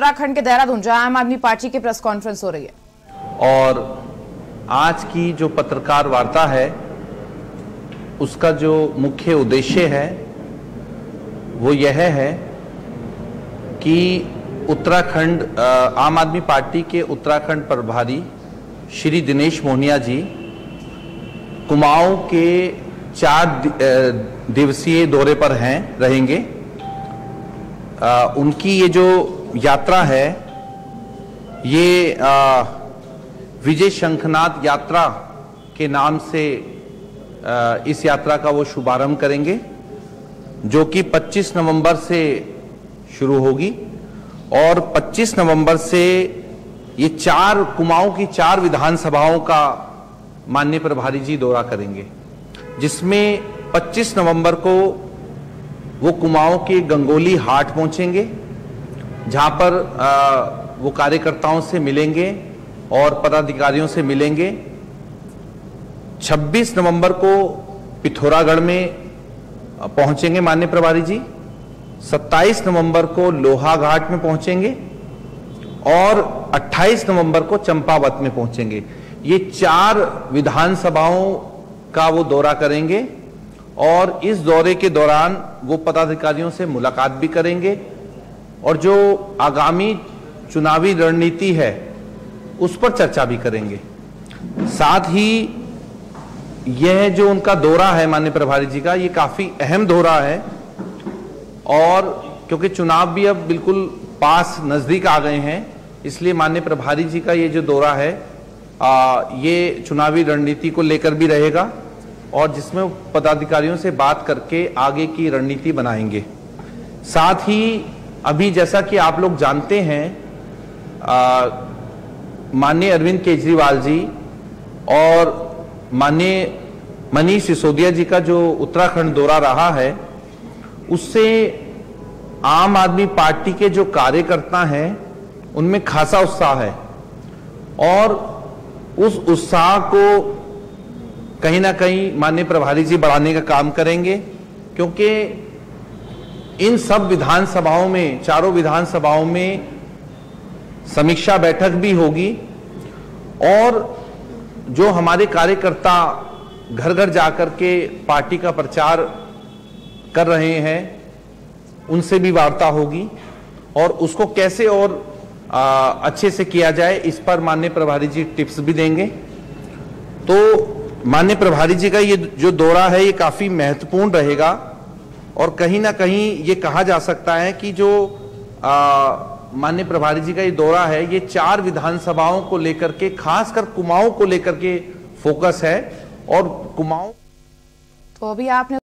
उत्तराखंड के देहरादून जहाँ आम आदमी पार्टी की प्रेस कॉन्फ्रेंस हो रही है। और आज की जो पत्रकार वार्ता है उसका जो मुख्य उद्देश्य है वो यह है कि उत्तराखंड आम आदमी पार्टी के उत्तराखंड प्रभारी श्री दिनेश मोहनिया जी कुमाऊं के चार दिवसीय दौरे पर हैं रहेंगे। अ, उनकी ये जो यात्रा है, ये विजय शंखनाथ यात्रा के नाम से इस यात्रा का वो शुभारंभ करेंगे, जो कि 25 नवंबर से शुरू होगी और 25 नवंबर से ये चार कुमाऊं की चार विधानसभाओं का माननीय प्रभारी जी दौरा करेंगे, जिसमें 25 नवंबर को वो कुमाऊं के गंगोली हाट पहुँचेंगे जहाँ पर वो कार्यकर्ताओं से मिलेंगे और पदाधिकारियों से मिलेंगे। 26 नवंबर को पिथौरागढ़ में पहुँचेंगे माननीय प्रभारी जी। 27 नवंबर को लोहा घाट में पहुँचेंगे और 28 नवंबर को चंपावत में पहुँचेंगे। ये चार विधानसभाओं का वो दौरा करेंगे और इस दौरे के दौरान वो पदाधिकारियों से मुलाकात भी करेंगे और जो आगामी चुनावी रणनीति है उस पर चर्चा भी करेंगे। साथ ही यह जो उनका दौरा है माननीय प्रभारी जी का ये काफ़ी अहम दौरा है। और क्योंकि चुनाव भी अब बिल्कुल पास नज़दीक आ गए हैं इसलिए माननीय प्रभारी जी का ये जो दौरा है आ, ये चुनावी रणनीति को लेकर भी रहेगा और जिसमें पदाधिकारियों से बात करके आगे की रणनीति बनाएँगे। साथ ही अभी जैसा कि आप लोग जानते हैं माननीय अरविंद केजरीवाल जी और माननीय मनीष सिसोदिया जी का जो उत्तराखंड दौरा रहा है, उससे आम आदमी पार्टी के जो कार्यकर्ता हैं, उनमें खासा उत्साह है। और उस उत्साह को कहीं ना कहीं माननीय प्रभारी जी बढ़ाने का काम करेंगे, क्योंकि इन सब विधानसभाओं में चारों विधानसभाओं में समीक्षा बैठक भी होगी और जो हमारे कार्यकर्ता घर घर जाकर के पार्टी का प्रचार कर रहे हैं उनसे भी वार्ता होगी और उसको कैसे और आ, अच्छे से किया जाए इस पर माननीय प्रभारी जी टिप्स भी देंगे। तो माननीय प्रभारी जी का ये जो दौरा है ये काफ़ी महत्वपूर्ण रहेगा। और कहीं ना कहीं ये कहा जा सकता है कि जो माननीय प्रभारी जी का ये दौरा है, ये चार विधानसभाओं को लेकर के, खासकर कुमाऊं को लेकर के फोकस है और कुमाऊं तो अभी आपने